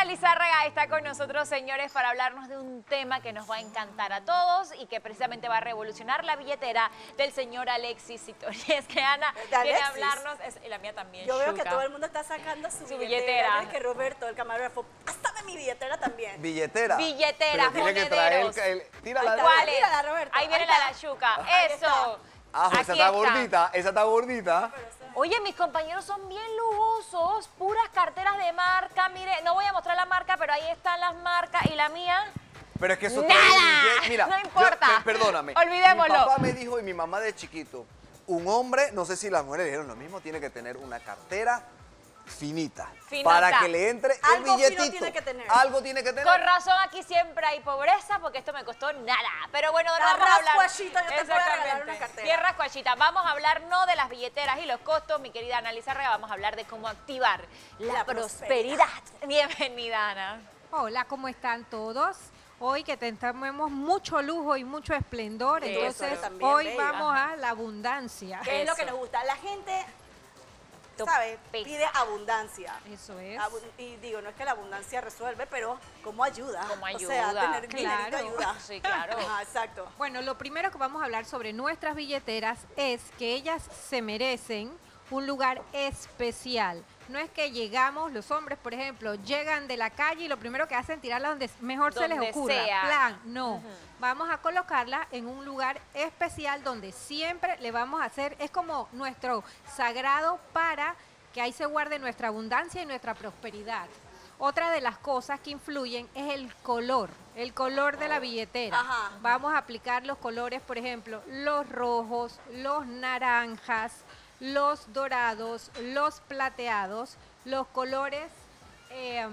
Ana Lizárraga está con nosotros, señores, para hablarnos de un tema que nos va a encantar a todos y que precisamente va a revolucionar la billetera del señor Alexis Sitori. Es que Ana ¿De quiere hablarnos, es, y la mía también, Yo veo que todo el mundo está sacando su, Su billetera. billetera. Es que Roberto, el camarógrafo, hasta de mi billetera también. Billetera. Billetera, Pero tiene que traer el, el- tírala. Ahí está. ¿Cuál es? Tírala, Roberto. Ahí viene Ahí la está. la. Ahí Eso. está. Ah, esa Aquí está gordita, esa está gordita. Oye, mis compañeros son bien lujosos, puras carteras de marca. Mire, no voy a mostrar la marca, pero ahí están las marcas y la mía. Pero es que eso ¡Nada! Mira, No importa. per- perdóname. Olvidémoslo. Mi papá me dijo y mi mamá de chiquito, un hombre, no sé si las mujeres dijeron lo mismo, tiene que tener una cartera finita. Finita. Para que le entre Algo el fino billetito. tiene que tener. Algo tiene que tener. Con razón aquí siempre hay pobreza porque esto me costó nada. Pero bueno, La vamos a hablar. rascuachita, yo te puedo regalar una cartera. Bien rascuachita. Vamos a hablar no de las billeteras y los costos, mi querida Ana Lizárraga, vamos a hablar de cómo activar la, La prosperidad. Bienvenida, Ana. Hola, ¿cómo están todos? Hoy que tenemos mucho lujo y mucho esplendor, entonces hoy vamos a la abundancia. ¿Qué es lo que nos gusta? La gente, Tu ¿sabe? pizza. Pide abundancia. Eso es. Abu- Y digo, no es que la abundancia resuelve, pero ¿cómo ayuda? Como O sea, ayuda. tener Claro. ayuda. Sí, claro. Ajá, exacto. Bueno, lo primero que vamos a hablar sobre nuestras billeteras es que ellas se merecen un lugar especial. No es que llegamos, los hombres, por ejemplo, llegan de la calle y lo primero que hacen es tirarla donde mejor se les ocurra. sea. Plan, no. Vamos a colocarla en un lugar especial donde siempre le vamos a hacer, es como nuestro sagrado para que ahí se guarde nuestra abundancia y nuestra prosperidad. Otra de las cosas que influyen es el color, el color de la billetera. Ajá. Vamos a aplicar los colores, por ejemplo, los rojos, los naranjas, los dorados, los plateados, los colores eh,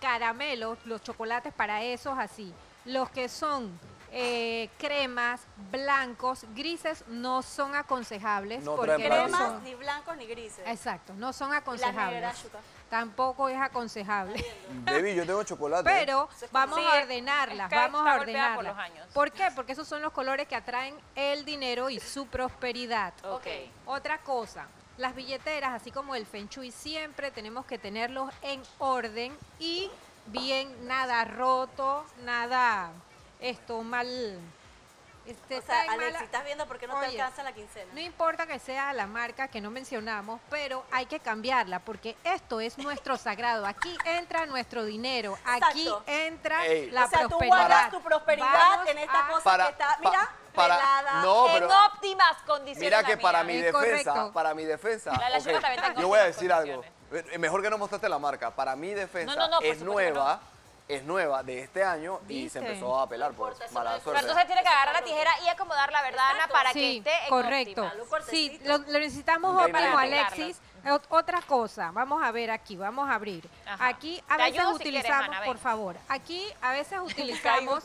caramelos, los chocolates para esos así. Los que son eh, cremas, blancos, grises no son aconsejables No porque traen no. Cremas, son, ni blancos ni grises. exacto, no son la aconsejables. Tampoco es aconsejable. Baby, yo tengo chocolate. Pero vamos Sí, a ordenarlas, vamos a por ordenarlas. los años. ¿Por qué? Porque esos son los colores que atraen el dinero y su prosperidad. Ok. Otra cosa, las billeteras, así como el Feng Shui, siempre tenemos que tenerlos en orden y bien, nada roto, nada esto mal. Este, O sea, Alex, mala- si estás viendo por qué no te alcanza la quincena. no importa que sea la marca que no mencionamos, pero hay que cambiarla porque esto es nuestro sagrado. Aquí entra nuestro dinero, aquí Exacto. entra Ey. la o sea, tú prosperidad. guardas tu prosperidad Vamos en esta a- cosa Para- que está, pa- mira, para- no, en óptimas condiciones. Mira que para mi defensa, para mi defensa, en yo voy a decir algo. Eh, Mejor que no mostraste la marca. Para mi defensa No, no, no, por es nueva, es nueva de este año y se empezó a pelar por importa, eso mala es- Pero suerte. entonces tiene que agarrar la tijera y acomodar la verdad, Ana, para que esté en correcto. Sí, lo, lo necesitamos. Alexis. Ot- Otra cosa, vamos a ver aquí, vamos a abrir. Ajá. Aquí a Te veces ayudo si quieres, utilizamos, Ana, por favor, aquí a veces utilizamos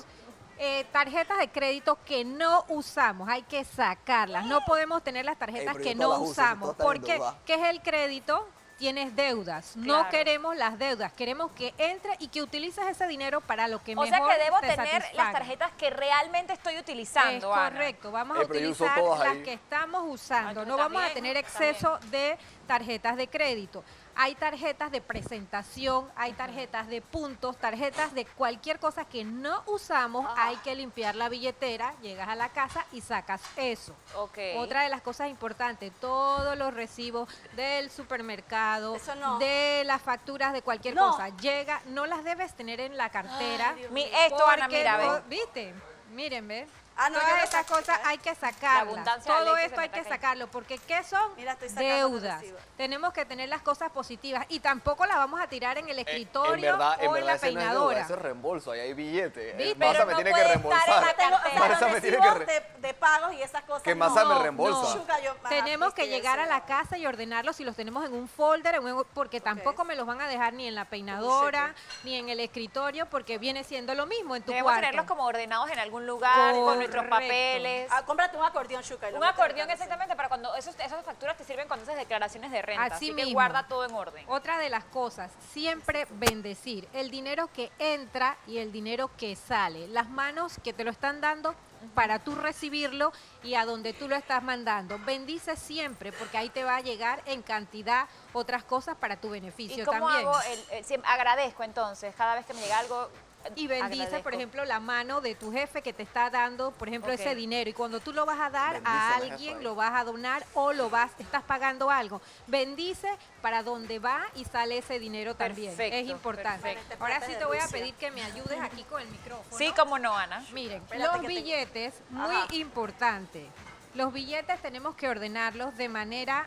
eh, tarjetas de crédito que no usamos, hay que sacarlas. No podemos tener las tarjetas que no uso, usamos. porque. ¿qué es el crédito? Tienes deudas. No Claro. queremos las deudas, queremos que entre y que utilices ese dinero para lo que O mejor sea que debo te tener las tarjetas que realmente estoy utilizando, Es correcto, vamos Eh, a uso utilizar las ahí. que estamos usando, Ah, tú no vamos a tener exceso de tarjetas de crédito. Hay tarjetas de presentación, hay tarjetas de puntos, tarjetas de cualquier cosa que no usamos, Ajá. hay que limpiar la billetera, llegas a la casa y sacas eso. Ok. Otra de las cosas importantes, todos los recibos del supermercado, Eso no. de las facturas de cualquier No. cosa, llega, no las debes tener en la cartera. Ay, Dios Mi- mío. esto, Ana, mira, no-. ¿Viste? Miren, ve. Ah, no, Todas estas cosas ¿eh? hay que sacarlas. Todo esto hay me que sacarlo porque ¿qué son? Mira, estoy Deudas. Tenemos que tener las cosas positivas y tampoco las vamos a tirar en el Eh, escritorio en verdad, en o en verdad la ese no es deuda, peinadora. es reembolso, ahí hay billete. Eh, Masa me no tiene que en reembolsar. los me tiene que re- de, de pagos y esas cosas. Que no. Masa me No, reembolsa. no. Ajá, Tenemos que llegar a la no. casa y ordenarlos si los tenemos en un folder, en un- porque tampoco me los van a dejar ni en la peinadora, ni en el escritorio, porque viene siendo lo mismo en tu Debemos cuarto. tenerlos como ordenados en algún lugar, con nuestros papeles. Ah, cómprate un acordeón, Shuka. Un acordeón exactamente para cuando esos, esas facturas te sirven cuando haces declaraciones de renta. Así, Así que mismo. guarda todo en orden. Otra de las cosas, siempre bendecir. El dinero que entra y el dinero que sale. Las manos que te lo están dando, para tú recibirlo y a donde tú lo estás mandando. Bendice siempre, porque ahí te va a llegar en cantidad otras cosas para tu beneficio ¿Y cómo también. hago? El, agradezco entonces, cada vez que me llega algo. Y bendice, por ejemplo, la mano de tu jefe que te está dando, por ejemplo, ese dinero. Y cuando tú lo vas a dar Bendice a alguien, lo vas a donar o lo vas, estás pagando algo. Bendice para donde va y sale ese dinero también. Perfecto, es importante. perfecto. Ahora sí te voy a pedir que me ayudes aquí con el micrófono. Sí, como no, Ana. Miren, Espérate los te- billetes, muy Ajá. importante. Los billetes tenemos que ordenarlos de manera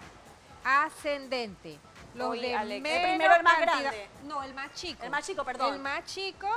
ascendente. Los Oye, de Alex, el menos primero el más cantidad- grande. No, el más chico. El más chico, perdón. El más chico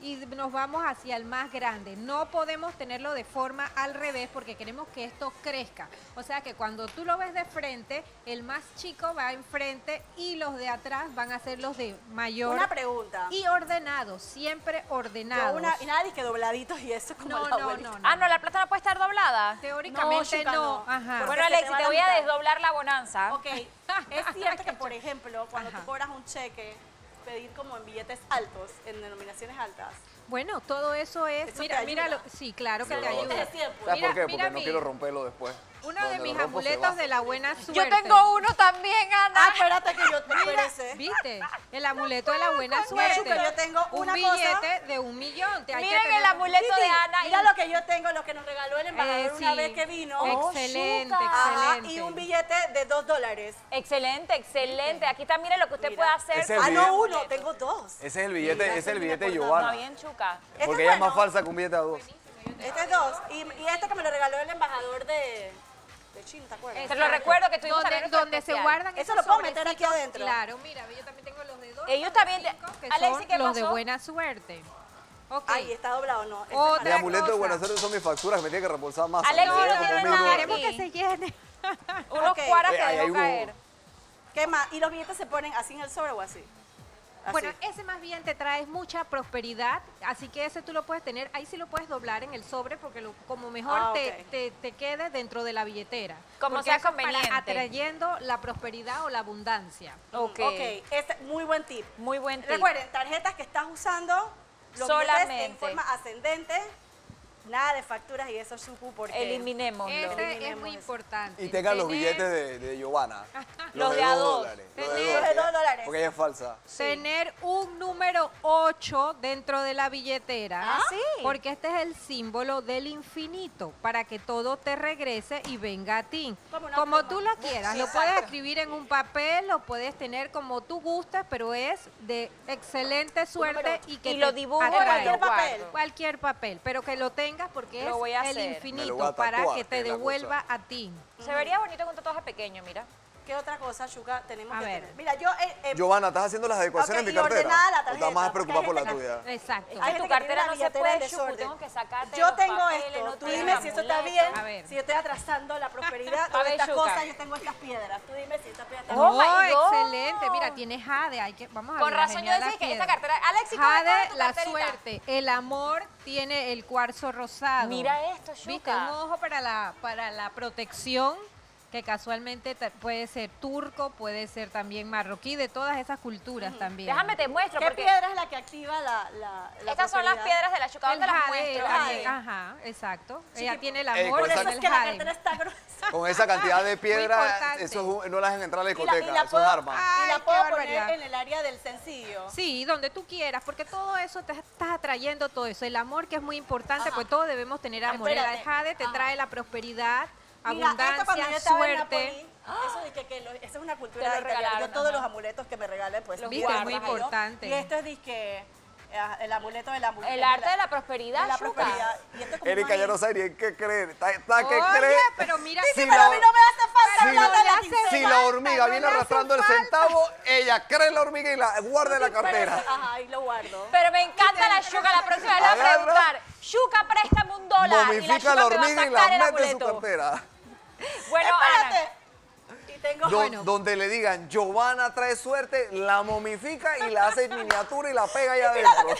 y nos vamos hacia el más grande. No podemos tenerlo de forma al revés porque queremos que esto crezca. O sea que cuando tú lo ves de frente, el más chico va enfrente y los de atrás van a ser los de mayor. Una pregunta. y ordenados, siempre ordenados. una, y nada, que dobladitos y eso como No, la no, no, no. Ah, no, la plata no puede estar doblada. Teóricamente no. no. Ajá. Bueno, Alexi, te voy a desdoblar la bonanza. Ok, es cierto que, por ejemplo, cuando Ajá. tú cobras un cheque, pedir como en billetes altos, en denominaciones altas. Bueno, todo eso es. Eso mira, te mira, sí, claro que te ayuda. hago. Siempre. ¿Sabes Mira, por qué? mira Porque no mi- quiero romperlo después. Uno de mis amuletos de la buena suerte. Yo tengo uno también, Ana. Ah, espérate que yo espérese. ¿Viste? El amuleto de la buena Mira, suerte. Yo tengo un una billete cosa. de un millón. Te hay que Miren el amuleto de Ana. Mira y- lo que yo tengo, lo que nos regaló el embajador Eh, una vez que vino. Excelente. Ajá, excelente. y un billete de dos dólares. Excelente, excelente. Aquí está, mire lo que usted Mira. puede hacer. Ah, no, billete. uno, tengo dos. Ese es el billete, Mira, ese es el billete de Giovanna. bien, Este Porque es ella es más bueno. falsa que un billete a dos. Este es dos. Y, y este que me lo regaló el embajador de, de China, ¿te acuerdas? Te lo recuerdo que tuvimos donde, donde se guardan Eso lo puedo meter aquí adentro. Claro, mira, yo también tengo los de dos. Ellos los de también que Alexi, son ¿qué los de buena suerte. Ok. Ay, está doblado, no. Este es Otra Mi amuleto de cosa. buena suerte son mis facturas que me tiene que reembolsar más. Alexi, no nada. dólares. Queremos que se llene. Unos Ok. cuaras Eh, que ahí dejó caer. ¿Qué más? ¿Y los billetes se ponen así en el sobre o así? Así. Bueno, ese más bien te trae mucha prosperidad, así que ese tú lo puedes tener, ahí sí lo puedes doblar en el sobre porque lo- como mejor Ah, te, te, te quede dentro de la billetera. Como sea es para conveniente. atrayendo la prosperidad o la abundancia. Ok. Ok, este, muy buen tip. Muy buen tip. Recuerden, tarjetas que estás usando, los Solamente. en forma ascendente, nada de facturas y eso supu porque... Eliminémoslo. Ese es Eliminemos muy eso. importante. Y tengan los billetes de, de Giovanna. Los de a dos dólares. Los de dos, de dólares. Porque ella es falsa. Tener un número 8 dentro de la billetera. Ah, sí. Porque este es el símbolo del infinito, para que todo te regrese y venga a ti. Como tú lo quieras. Lo puedes escribir en un papel, lo puedes tener como tú gustes, pero es de excelente suerte número. y que Y te lo dibujo lo Cualquier papel. Cualquier papel, pero que lo tengas porque Lo es voy a el infinito para que te devuelva cosa. a ti. Se vería bonito con un tatuaje pequeño, mira. ¿Qué otra cosa, Chuca, tenemos A que ver. tener? Mira, yo... eh, eh, Giovanna, ¿estás haciendo las adecuaciones Ok, en y mi cartera? ordenada la ¿O estás tarjeta, más preocupada por la tuya? Exacto. Que tu cartera no se puede, desorden. tengo que sacarte Yo tengo papeles, esto. no Tú dime si esto está bien, A ver. si yo estoy atrasando la prosperidad A con ver, estas Yuka. cosas. Yo tengo estas piedras. Tú dime si esta piedra está Oh, bien. God. excelente. Mira, tiene jade. Hay que, vamos a Con ver la razón yo decía que esta cartera... Alexi, ¿cómo es Jade, la suerte. El amor tiene el cuarzo rosado. Mira esto, ¿Viste? Yuka. Un ojo para la, para la protección, que casualmente te- puede ser turco, puede ser también marroquí, de todas esas culturas también. Déjame te muestro ¿Qué porque piedra es la que activa la, la, la estas son las piedras de la Chuca. El ¿Dónde las muestro? Jade. Ajá, exacto. Sí, Ella tiene el Eh, amor con esa- es que la está gruesa. Con esa cantidad de piedras, eso no las dejan entrar a la Y la, y discoteca, la eso puedo, es arma. Ay, y la puedo poner en el área del sencillo. Sí, donde tú quieras, porque todo eso te estás atrayendo todo eso. El amor que es muy importante, Ajá. pues todos debemos tener Ah, amor. El espérate. jade te Ajá. trae la prosperidad, Yo abundancia, suerte. Eso de que, que lo- eso es una cultura italiana. regalaron, Yo todos ajá. los amuletos que me regalen, pues los guardo, muy ¿no? importante. Y esto es disque eh, el amuleto del amuleto. El arte de la prosperidad, de la prosperidad. Y esto es como Erika ya no sabe ni en qué creer. Está, está que Oye, cree. pero mira, Si Sí, pero a mí no me hace falta si la- de la hace quincena. Si la hormiga no viene arrastrando el centavo, ella cree en la hormiga y la guarda en la Pero cartera. eso- Ajá, ahí lo guardo. Pero me encanta la Chuca. La próxima vez le voy a preguntar, Chuca, préstame un dólar. y la Momifica la me va a hormiga y sacar el la mete en su cartera. Bueno, Ana, Espérate. Y tengo... Do- Bueno. Donde le digan, Giovanna trae suerte, la momifica y la hace en miniatura y la pega ahí adentro.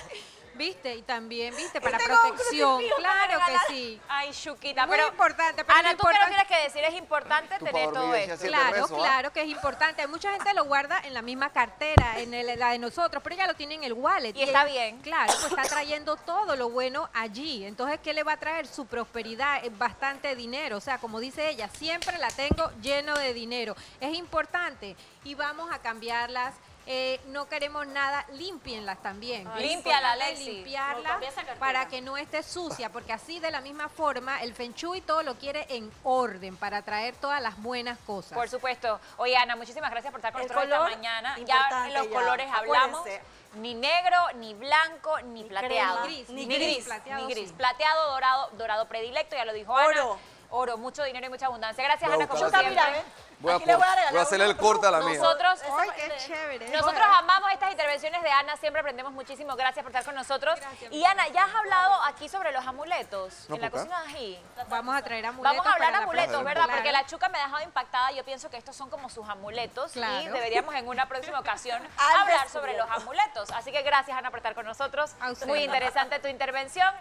¿Viste? Y también, ¿viste? Para protección. Claro que sí. Ay, Chuquita, Muy pero... importante, pero Ana, ¿tú importante- tienes que decir? Es importante tener todo esto. Claro, rezo, ¿ah? claro que es importante. Mucha gente lo guarda en la misma cartera, en el- la de nosotros, pero ella lo tiene en el wallet. Y está bien. Claro, pues está trayendo todo lo bueno allí. Entonces, ¿qué le va a traer? Su prosperidad, eh, bastante dinero. O sea, como dice ella, siempre la tengo lleno de dinero. Es importante y vamos a cambiarlas. Eh, no queremos nada, límpienlas también. Ay, Límpiala, esa cartera. para que no esté sucia, porque así de la misma forma el Feng Shui todo lo quiere en orden para traer todas las buenas cosas. Por supuesto. Oye, Ana, muchísimas gracias por estar con El nosotros esta mañana. Ya en los ya, colores hablamos. acuérdense. Ni negro, ni blanco, ni, Ni plateado. crema, Gris, ni ni gris, gris, plateado ni gris. sí. Plateado, dorado, dorado predilecto, ya lo dijo Ana. Oro. Oro, mucho dinero y mucha abundancia. Gracias, Ana, como siempre. Voy a, Aquí le voy a voy a regalar hacerle el corte a la mía. Nosotros, ¡Ay, Ese- qué ese- chévere! nosotros amamos estas intervenciones de Ana, siempre aprendemos muchísimo. Gracias por estar con nosotros. Gracias, y Ana, ya has hablado aquí sobre los amuletos No, en la cocina de ají. Vamos a traer amuletos. Vamos a hablar amuletos. ¿verdad? Claro. Porque la chuca me ha dejado impactada. Yo pienso que estos son como sus amuletos y deberíamos en una próxima ocasión hablar sobre los amuletos. Así que gracias, Ana, por estar con nosotros. Muy interesante tu intervención.